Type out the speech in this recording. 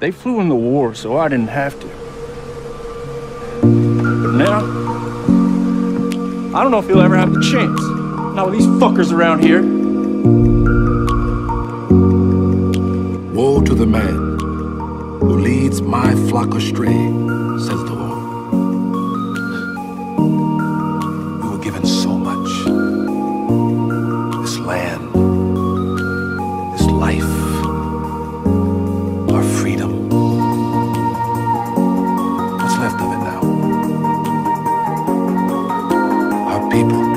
They flew in the war, so I didn't have to. But now, I don't know if you'll ever have the chance. Not with these fuckers around here. Woe to the man who leads my flock astray, says the people.